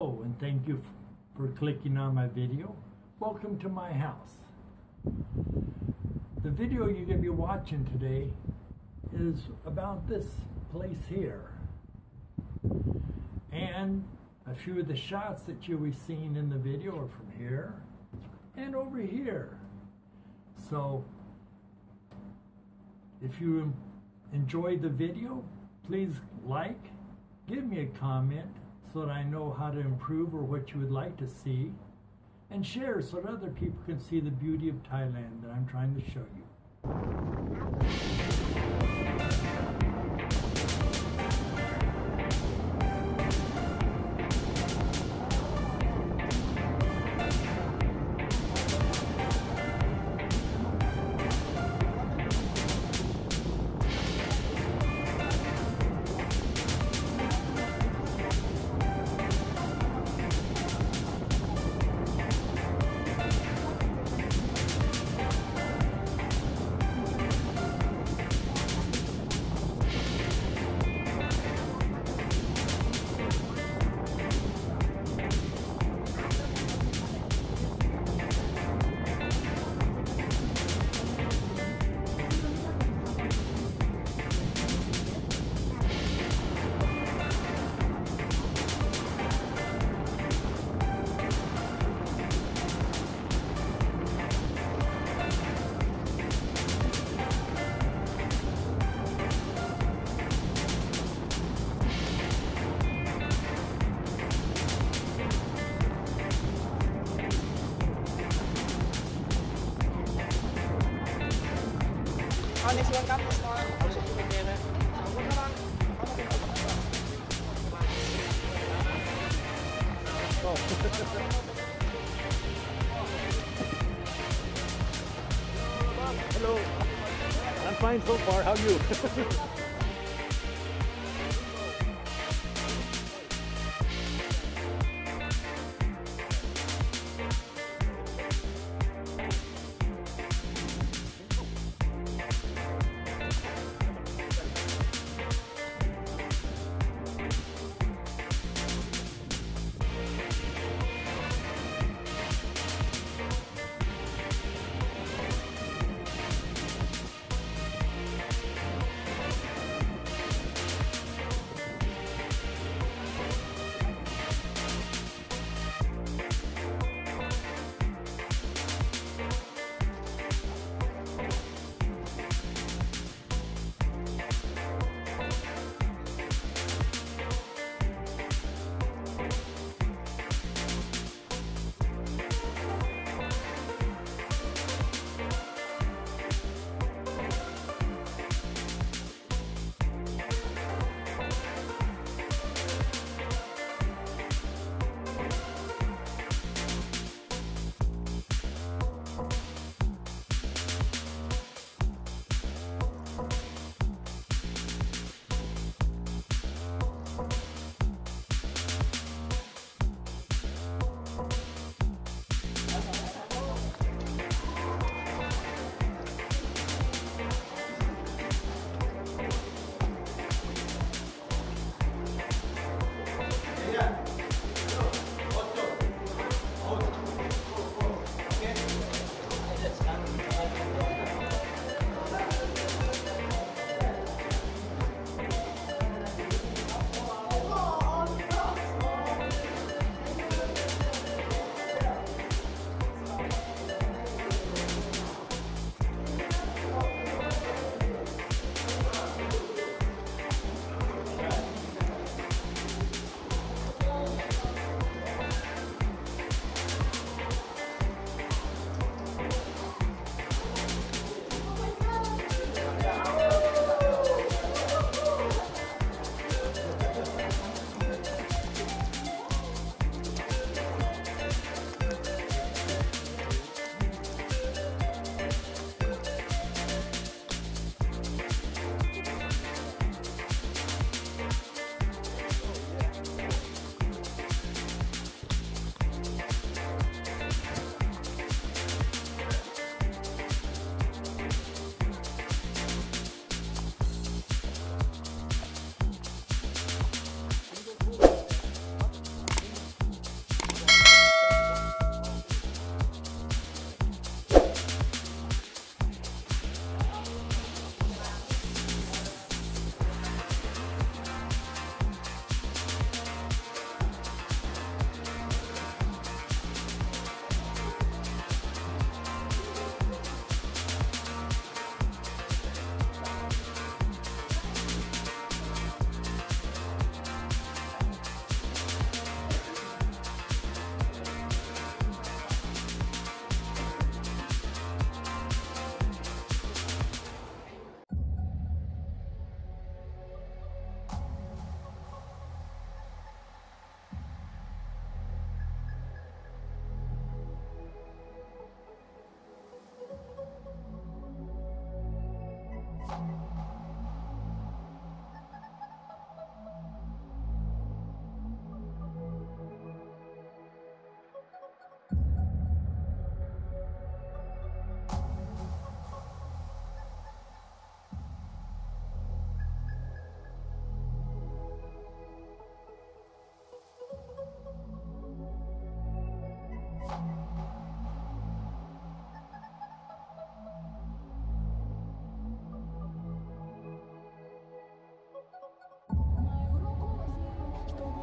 Hello and thank you for clicking on my video. Welcome to my house. The video you're going to be watching today is about this place here. And a few of the shots that you'll be seeing in the video are from here and over here. So if you enjoyed the video, please like, give me a comment, so that I know how to improve or what you would like to see, and share so that other people can see the beauty of Thailand that I'm trying to show you.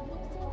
Thank you.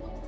almost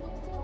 Thank you.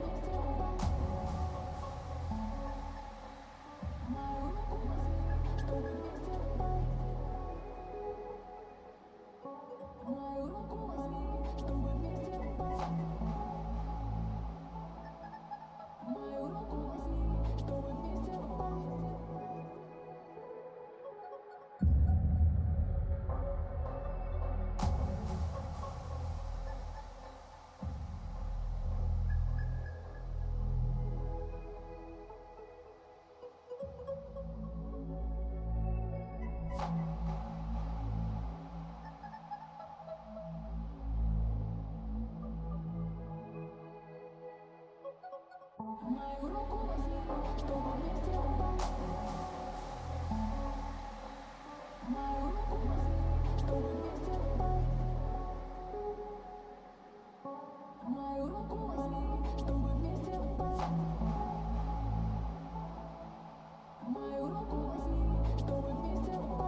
almost руку возьми, чтобы вместе упасть. Мою руку возьми, чтобы вместе упасть. Мою руку возьми, чтобы вместе упасть. Мою руку возьми, чтобы вместе упасть.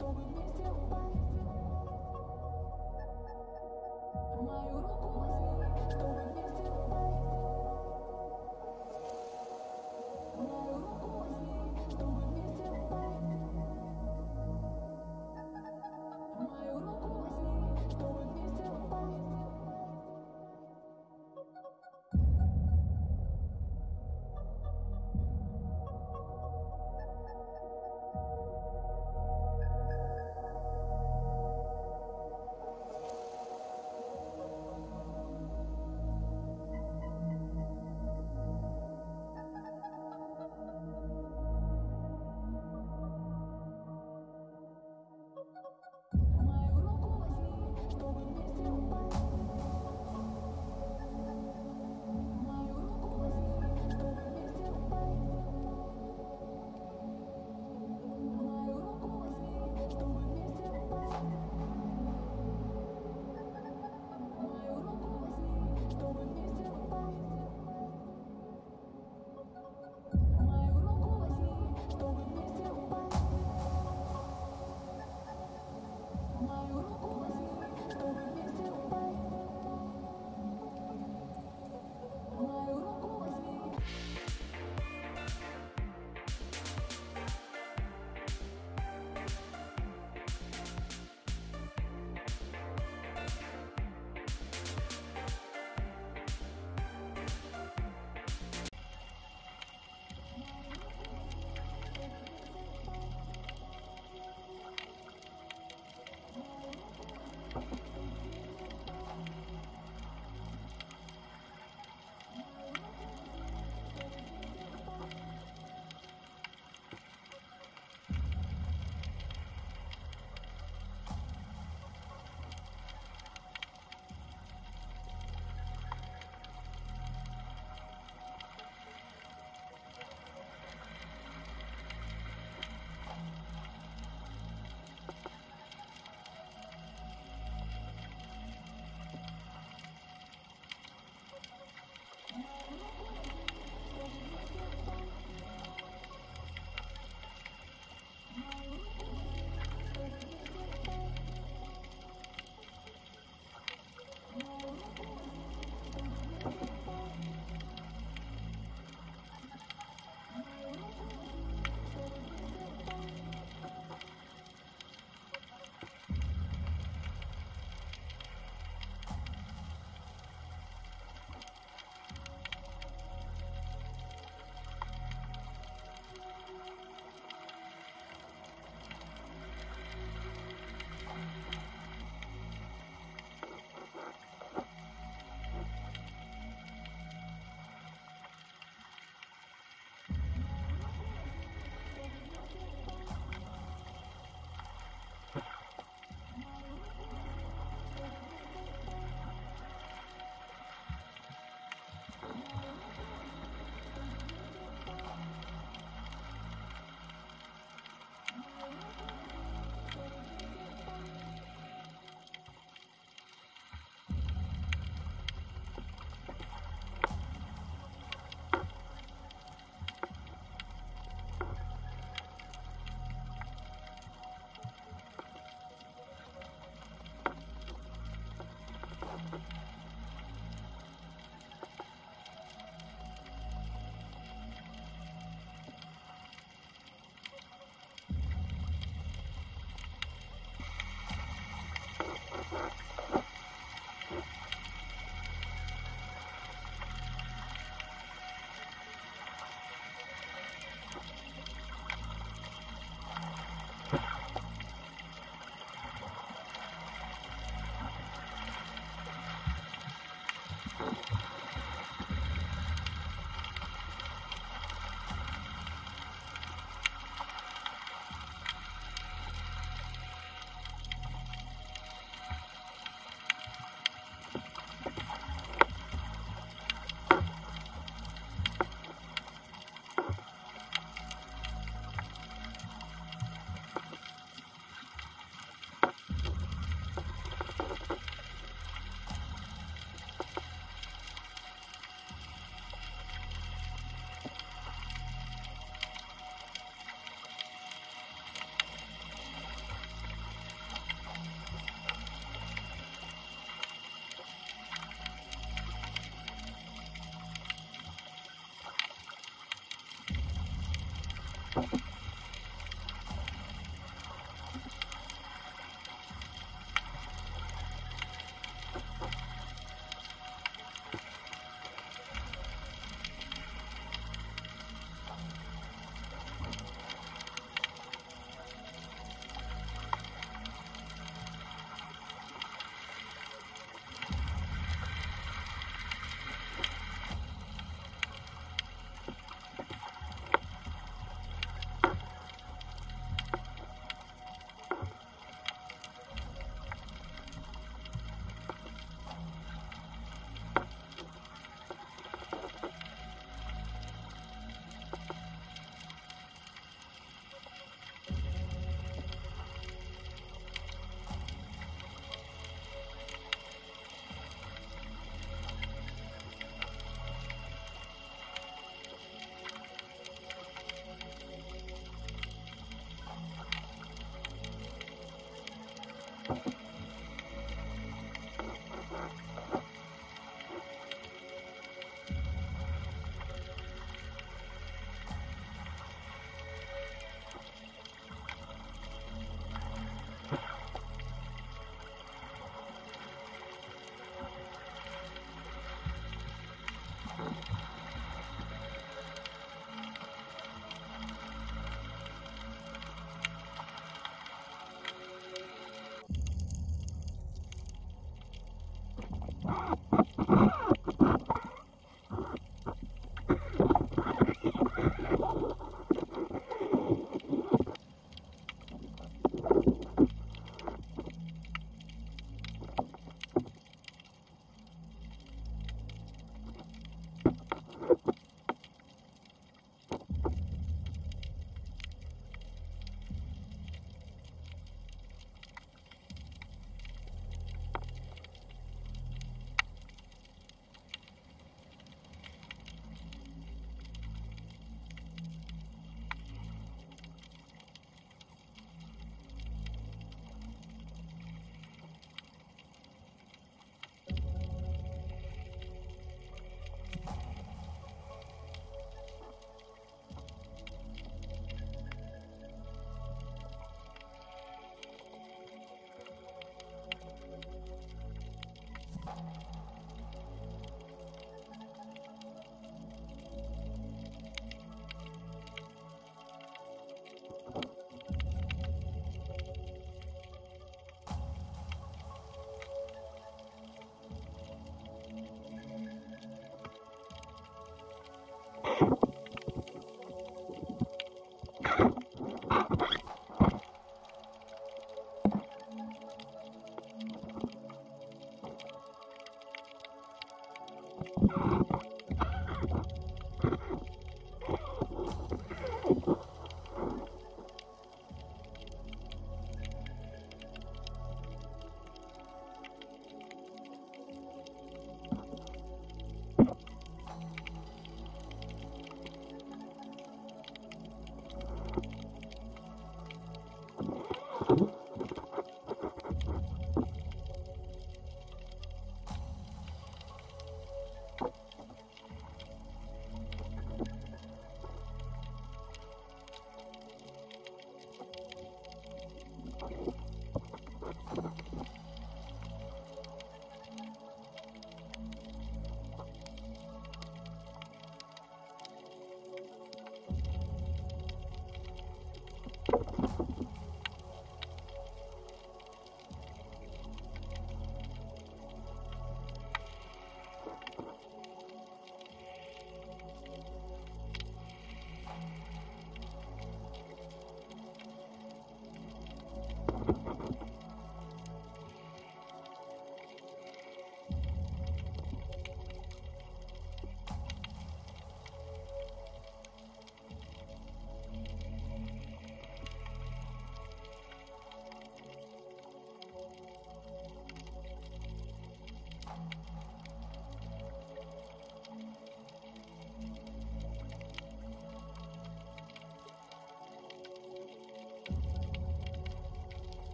Don't believe. Thank you.